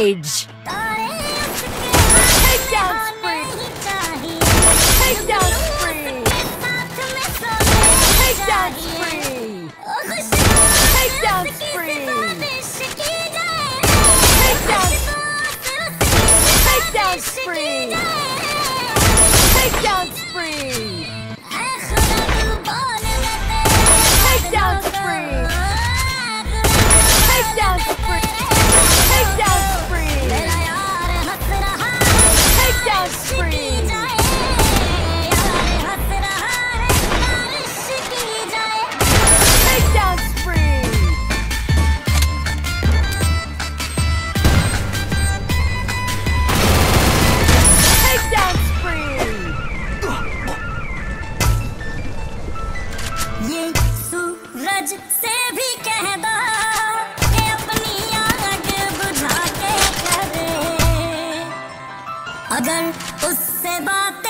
Rampage! Takedown spree! Takedown ये सूरज से भी कह अपनी अगर उससे बातें